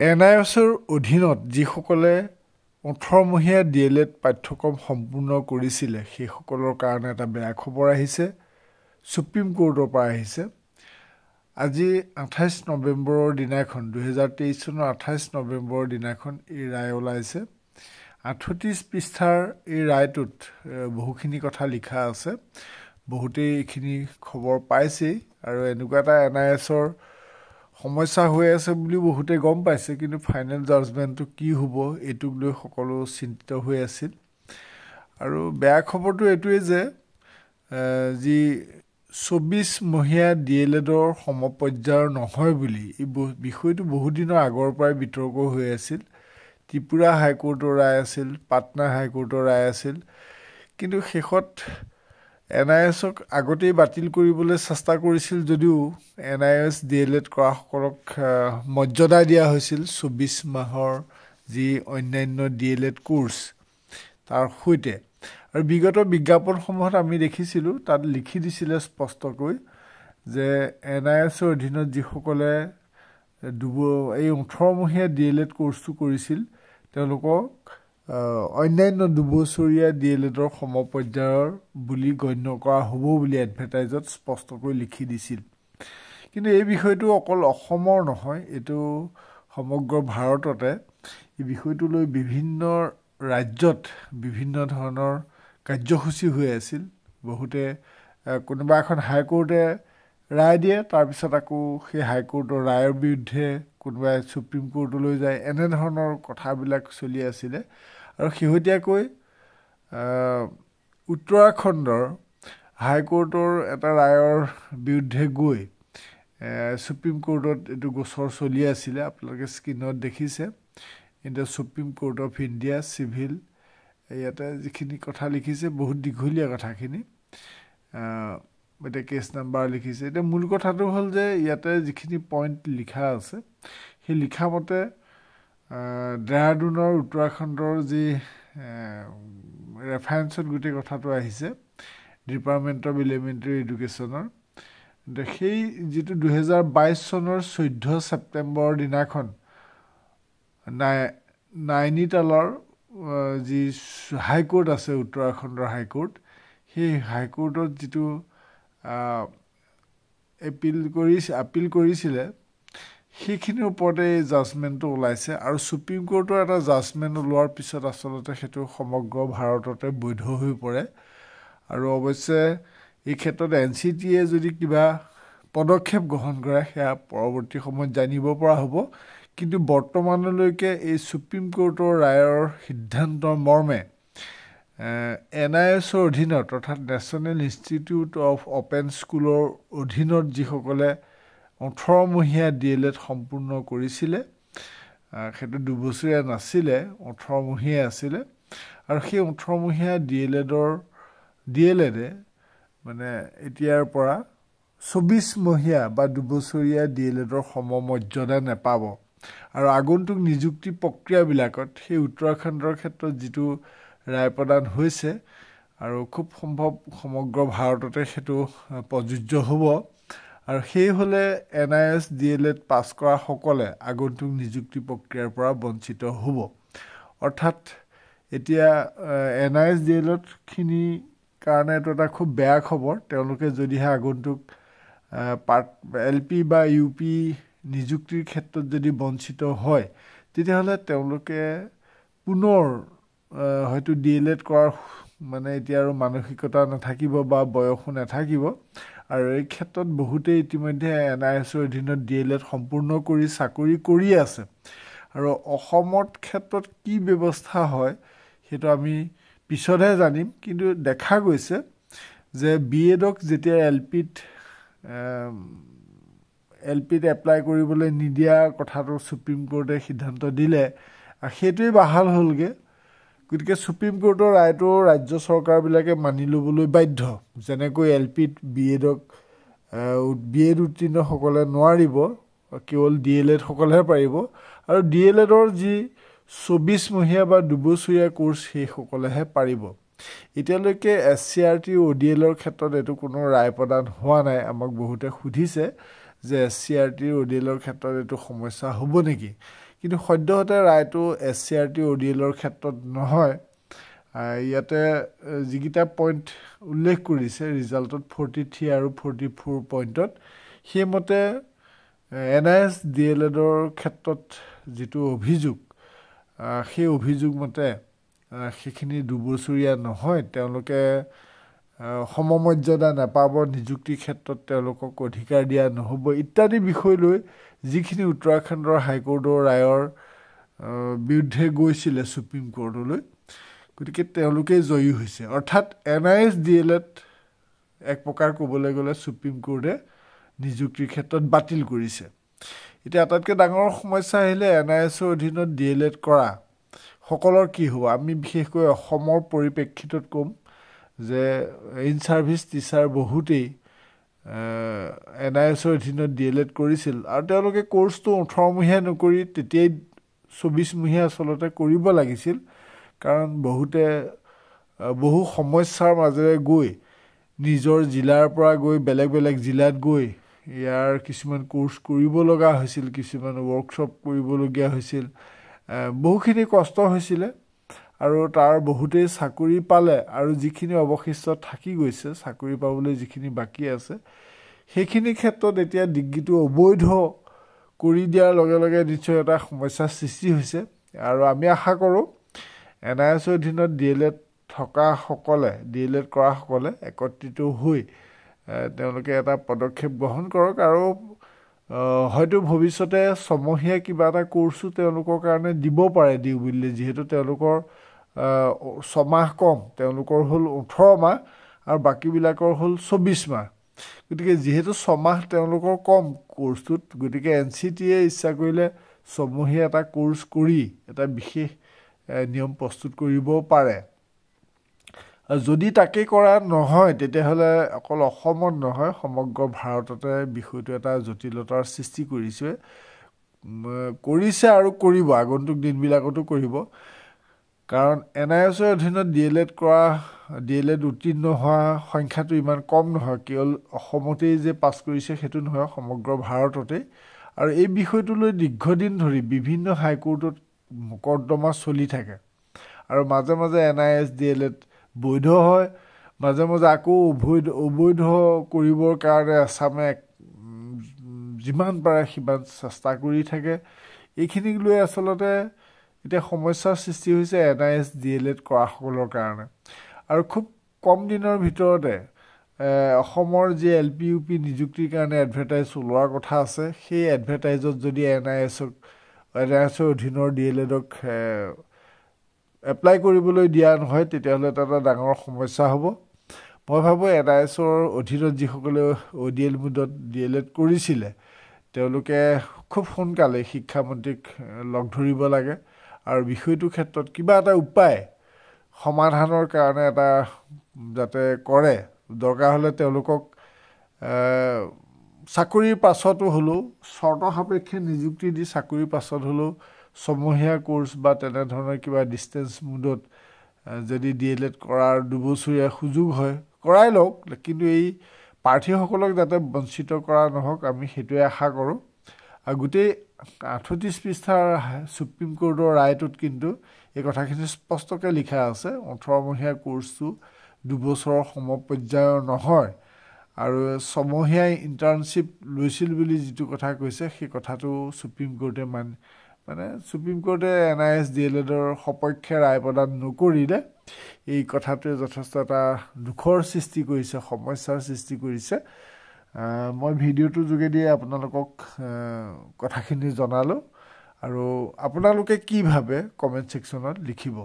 N I এছৰ অধীনত যিসকলে ওঠৰমহীয়া ডি এল এড পাঠ্যক্ৰম সম্পূৰ্ণ কৰিছিলে সেইসকলৰ কাৰণে এটা বেয়া খবৰ আহিছে ছুপ্ৰিম কোৰ্টৰ পৰা আহিছে। আজি আঠাইছ নৱেম্বৰৰ দিনাখন দুহেজাৰ তেইছ চনৰ আঠাইছ নৱেম্বৰৰ দিনাখন এই ৰায় ওলাইছে। আঠত্ৰিছ পৃষ্ঠাৰ এই ৰায়টোত বহুখিনি কথা লিখা আছে। বহুতেই এইখিনি খবৰ পাইছেই। আৰু এনেকুৱা এটা এন আই এছৰ সমস্যা হৈ আছে বুলিও বহুতে গম পাইছে কিন্তু ফাইনেল জাজমেণ্টটো কি হ'ব এইটোক লৈ সকলো চিন্তিত হৈ আছিল। আৰু বেয়া খবৰটো এইটোৱেই যে যি চৌবিছমহীয়া ডি এল এডৰ সমপৰ্যায়ৰ নহয় বুলি এই বিষয়টো বহুদিনৰ আগৰ পৰাই বিতৰ্ক হৈ আছিল। ত্ৰিপুৰা হাইকোৰ্টৰ ৰায় আছিল পাটনা হাইকোৰ্টৰ ৰায় আছিল। কিন্তু শেষত এন আই এছক আগতেই বাতিল কৰিবলৈ চেষ্টা কৰিছিল যদিও N I S D El Ed কৰাসকলক মৰ্যাদা দিয়া হৈছিল চৌবিছ মাহৰ যি অন্যান্য ডি এল এড কোৰ্চ তাৰ সৈতে। আৰু বিগত বিজ্ঞাপনসমূহত আমি দেখিছিলোঁ তাত লিখি দিছিলে স্পষ্টকৈ যে এন আই এছৰ অধীনত যিসকলে দুব এই ওঠৰমহীয়া ডি এল এড কোৰ্চটো কৰিছিল তেওঁলোকক অন্যান্য দুবছৰীয়া ডি এল এডৰ সমপৰ্যায়ৰ বুলি গণ্য কৰা হ'ব বুলি এডভাৰটাইজত স্পষ্টকৈ লিখি দিছিল। কিন্তু এই বিষয়টো অকল অসমৰ নহয় এইটো সমগ্ৰ ভাৰততে। এই বিষয়টো লৈ বিভিন্ন ৰাজ্যত বিভিন্ন ধৰণৰ কাৰ্যসূচী হৈ আছিল। বহুতে কোনোবা এখন হাইকোৰ্টে ৰায় দিয়ে তাৰপিছত আকৌ সেই হাইকোৰ্টৰ ৰায়ৰ বিৰুদ্ধে কোনোবাই ছুপ্ৰিম কোৰ্টলৈ যায় এনেধৰণৰ কথাবিলাক চলি আছিলে। আৰু শেহতীয়াকৈ উত্তৰাখণ্ডৰ হাইকোৰ্টৰ এটা ৰায়ৰ বিৰুদ্ধে গৈ ছুপ্ৰিম কোৰ্টত এইটো গোচৰ চলি আছিলে। আপোনালোকে স্ক্ৰীণত দেখিছে। এতিয়া supreme court of India civil ইয়াতে যিখিনি কথা লিখিছে বহুত দীঘলীয়া কথাখিনি। এতিয়া কেছ নাম্বাৰ লিখিছে। এতিয়া মূল কথাটো হ'ল যে ইয়াতে যিখিনি পইণ্ট লিখা আছে সেই লিখা মতে ডেৰাডুনৰ উত্তৰাখণ্ডৰ যি ৰেফাৰেঞ্চত গোটেই কথাটো আহিছে ডিপাৰ্টমেণ্ট অফ ইলিমেণ্টেৰী এডুকেশ্যনৰ সেই যিটো দুহেজাৰ বাইছ চনৰ চৈধ্য ছেপ্টেম্বৰৰ দিনাখন নাই নাইনিতালৰ যি হাইকোৰ্ট আছে উত্তৰাখণ্ডৰ হাইকোৰ্ট সেই হাইকোৰ্টত যিটো এপিল কৰি আপিল কৰিছিলে সেইখিনিৰ ওপৰতে এই জাজমেণ্টটো ওলাইছে আৰু ছুপ্ৰিম কোৰ্টৰ এটা জাজমেণ্ট ওলোৱাৰ পিছত আচলতে সেইটো সমগ্ৰ ভাৰততে বৈধ হৈ পৰে। আৰু অৱশ্যে এই ক্ষেত্ৰত এন চি টিয়ে যদি কিবা পদক্ষেপ গ্ৰহণ কৰে সেয়া পৰৱৰ্তী সময়ত জানিব পৰা হ'ব। কিন্তু বৰ্তমানলৈকে এই ছুপ্ৰিম কোৰ্টৰ ৰায়ৰ সিদ্ধান্তৰ মৰ্মে এন আই এছৰ অধীনত অৰ্থাৎ নেশ্যনেল ইনষ্টিটিউট অফ অ'পেন স্কুলৰ অধীনত যিসকলে ওঠৰমহীয়া ডি এল এড সম্পূৰ্ণ কৰিছিলে সেইটো দুবছৰীয়া নাছিলে ওঠৰমহীয়া আছিলে আৰু সেই ওঠৰমহীয়া ডি এল এডৰ ডি এল এডে মানে এতিয়াৰ পৰা চৌবিছমহীয়া বা দুবছৰীয়া ডি এল এডৰ সমমৰ্যাদা নেপাব। আৰু আগন্তুক নিযুক্তি প্ৰক্ৰিয়াবিলাকত সেই উত্তৰাখণ্ডৰ ক্ষেত্ৰত যিটো ৰায় প্ৰদান হৈছে আৰু খুব সম্ভৱ সমগ্ৰ ভাৰততে সেইটো প্ৰযোজ্য হ'ব। আৰু সেই হ'লে N I S D El Ed pass কৰাসকলে আগন্তুক নিযুক্তি প্ৰক্ৰিয়াৰ পৰা বঞ্চিত হ'ব। অৰ্থাৎ এতিয়া N I S D El এডখিনিৰ কাৰণে এইটো এটা খুব বেয়া খবৰ। তেওঁলোকে যদিহে আগন্তুক পাৰ্ট এল পি বা ইউ পি নিযুক্তিৰ ক্ষেত্ৰত যদি বঞ্চিত হয় তেতিয়াহ'লে তেওঁলোকে পুনৰ হয়তো ডি এল এড কৰাৰ মানে এতিয়া আৰু মানসিকতা নাথাকিব বা বয়সো নাথাকিব। আৰু এই ক্ষেত্ৰত বহুতেই ইতিমধ্যে এন আই এছৰ অধীনত ডি এল এড সম্পূৰ্ণ কৰি চাকৰি কৰি আছে। আৰু অসমত ক্ষেত্ৰত কি ব্যৱস্থা হয় সেইটো আমি পিছতহে জানিম। কিন্তু দেখা গৈছে যে বি এডক যেতিয়া এল পিত এল পিত এপ্লাই কৰিবলৈ নিদিয়া কথাটো ছুপ্ৰিম কোৰ্টে সিদ্ধান্ত দিলে সেইটোৱেই বাহাল হ'লগৈ। গতিকে ছুপ্ৰিম কোৰ্টৰ ৰায়টো ৰাজ্য চৰকাৰবিলাকে মানি ল'বলৈ বাধ্য। যেনেকৈ এল পিত বি এডক বি এড উত্তীৰ্ণসকলে নোৱাৰিব কেৱল ডি এল এডসকলেহে পাৰিব। আৰু ডি এল এডৰ যি চৌবিছমহীয়া বা দুবছৰীয়া কোৰ্চ সেইসকলেহে পাৰিব। এতিয়ালৈকে S C R T O' D এলৰ ক্ষেত্ৰত এইটো কোনো ৰায় প্ৰদান হোৱা নাই। আমাক বহুতে সুধিছে যে এছ চি আৰ টিৰ অ' ডি এলৰ ক্ষেত্ৰত এইটো সমস্যা হ'ব নেকি? কিন্তু সদ্যহতে ৰায়টো S C R T O' D এলৰ ক্ষেত্ৰত নহয়। ইয়াতে যিকেইটা পইণ্ট উল্লেখ কৰিছে ৰিজাল্টত ফৰ্টি থ্ৰী আৰু ফৰ্টি ফ'ৰ পইণ্টত সেইমতে N I S D El এডৰ ক্ষেত্ৰত যিটো অভিযোগ সেই অভিযোগ মতে সেইখিনি দুবছৰীয়া নহয়। তেওঁলোকে সমমৰ্যাদা নাপাব নিযুক্তিৰ ক্ষেত্ৰত তেওঁলোকক অধিকাৰ দিয়া নহ'ব ইত্যাদি বিষয় লৈ যিখিনি উত্তৰাখণ্ডৰ হাইকোৰ্টৰ ৰায়ৰ বিৰুদ্ধে গৈছিলে ছুপ্ৰিম কোৰ্টলৈ গতিকে তেওঁলোকেই জয়ী হৈছে। অৰ্থাৎ N I S D El Ed এক প্ৰকাৰ ক'বলৈ গ'লে ছুপ্ৰিম কোৰ্টে নিযুক্তিৰ ক্ষেত্ৰত বাতিল কৰিছে। এতিয়া আটাইতকৈ ডাঙৰ সমস্যা আহিলে এন আই এছৰ অধীনত ডি এল এড কৰা সকলৰ কি হ'ব? আমি বিশেষকৈ অসমৰ পৰিপ্ৰেক্ষিতত ক'ম যে ইন ছাৰ্ভিচ টিচাৰ বহুতেই এন আই এছৰ অধীনত ডি এল এড কৰিছিল আৰু তেওঁলোকে কোৰ্চটো ওঠৰমহীয়া নকৰি তেতিয়াই চৌবিছমহীয়া আচলতে কৰিব লাগিছিল কাৰণ বহুতে বহু সমস্যাৰ মাজেৰে গৈ নিজৰ জিলাৰ পৰা গৈ বেলেগ বেলেগ জিলাত গৈ ইয়াৰ কিছুমান কোৰ্চ কৰিব লগা হৈছিল কিছুমান ৱৰ্কশ্বপ কৰিবলগীয়া হৈছিল বহুখিনি কষ্ট হৈছিলে। আৰু তাৰ বহুতেই চাকৰি পালে আৰু যিখিনি অৱশিষ্ট থাকি গৈছে চাকৰি পাবলৈ যিখিনি বাকী আছে সেইখিনি ক্ষেত্ৰত এতিয়া ডিগ্ৰীটো অবৈধ কৰি দিয়াৰ লগে লগে নিশ্চয় এটা সমস্যাৰ সৃষ্টি হৈছে। আৰু আমি আশা কৰোঁ এন আই এছৰ অধীনত ডি এল এড থকাসকলে ডি এল এড কৰাসকলে একত্ৰিত হৈ তেওঁলোকে এটা পদক্ষেপ গ্ৰহণ কৰক আৰু হয়তো ভৱিষ্যতে ছমহীয়া কিবা এটা কোৰ্চো তেওঁলোকৰ কাৰণে দিব পাৰে দিওঁ বুলিলে যিহেতু তেওঁলোকৰ ছমাহ কম। তেওঁলোকৰ হ'ল ওঠৰ মাহ আৰু বাকীবিলাকৰ হ'ল চৌবিছ মাহ। গতিকে যিহেতু ছমাহ তেওঁলোকৰ কম কোৰ্চটোত গতিকে এন চি টিয়ে ইচ্ছা কৰিলে ছমহীয়া এটা কোৰ্চ কৰি এটা বিশেষ নিয়ম প্ৰস্তুত কৰিব পাৰে। যদি তাকেই কৰা নহয় তেতিয়াহ'লে অকল অসমত নহয় সমগ্ৰ ভাৰততে বিষয়টো এটা জটিলতাৰ সৃষ্টি কৰিছে। কৰিছে আৰু কৰিব আগন্তুক দিনবিলাকতো কৰিব। কাৰণ এন আই এছৰ অধীনত ডি এল এড কৰা ডি এল এড উত্তীৰ্ণ হোৱা সংখ্যাটো ইমান কম নহয় কেৱল অসমতেই যে পাছ কৰিছে সেইটো নহয় সমগ্ৰ ভাৰততেই আৰু এই বিষয়টো লৈ দীৰ্ঘদিন ধৰি বিভিন্ন হাইকোৰ্টত মোকৰ্দমা চলি থাকে। আৰু মাজে মাজে N I S D El Ed বৈধ হয় মাজে মাজে আকৌ অবৈধ অবৈধ কৰিবৰ কাৰণে আছামে যিমান পাৰে সিমান চেষ্টা কৰি থাকে। এইখিনিক লৈ আচলতে এতিয়া সমস্যাৰ সৃষ্টি হৈছে N I S D El Ed কৰাসকলৰ কাৰণে। আৰু খুব কম দিনৰ ভিতৰতে অসমৰ যি এল পি ইউ পি নিযুক্তিৰ কাৰণে এডভাৰটাইজ ওলোৱাৰ কথা আছে সেই এডভাৰটাইজত যদি এন আই এছক এন আই এছৰ অধীনৰ ডি এল এডক এপ্লাই কৰিবলৈ দিয়া নহয় তেতিয়াহ'লে এটা এটা ডাঙৰ সমস্যা হ'ব। মই ভাবোঁ এন আই এছৰ অধীনত যিসকলে অ' ডি এল মুডত ডি এল এড কৰিছিলে তেওঁলোকে খুব সোনকালে শিক্ষামন্ত্ৰীক লগ ধৰিব লাগে। আৰু বিষয়টোৰ ক্ষেত্ৰত কিবা এটা উপায় সমাধানৰ কাৰণে এটা যাতে কৰে দৰকাৰ হ'লে তেওঁলোকক চাকৰিৰ পাছতো হ'লেও চৰ্ত সাপেক্ষে নিযুক্তি দি চাকৰিৰ পাছত হ'লেও ছমহীয়া কোৰ্চ বা তেনেধৰণৰ কিবা ডিষ্টেঞ্চ মুডত যদি ডি এল এড কৰাৰ দুবছৰীয়া সুযোগ হয় কৰাই লওক কিন্তু এই প্ৰাৰ্থীসকলক যাতে বঞ্চিত কৰা নহওক আমি সেইটোৱে আশা কৰোঁ। আৰু গোটেই আঠত্ৰিছ পৃষ্ঠাৰ ছুপ্ৰিম কোৰ্টৰ ৰায়টোত কিন্তু এই কথাখিনি স্পষ্টকৈ লিখা আছে ওঠৰমহীয়া কোৰ্চটো দুবছৰৰ সমপৰ্যায়ৰ নহয়। আৰু ছমহীয়াই ইণ্টাৰ্ণশ্বিপ লৈছিল বুলি যিটো কথা কৈছে সেই কথাটো ছুপ্ৰিম কোৰ্টে মান মানে supreme কোৰ্টে N I S D El এডৰ সপক্ষে ৰায় প্ৰদান নকৰিলে এই কথাটোৱে যথেষ্ট এটা দুখৰ সৃষ্টি কৰিছে সমস্যাৰ সৃষ্টি কৰিছে। মই ভিডিঅ'টোৰ যোগেদি আপোনালোকক কথাখিনি জনালোঁ। আৰু আপোনালোকে কি ভাবে কমেণ্ট ছেকশ্যনত লিখিব?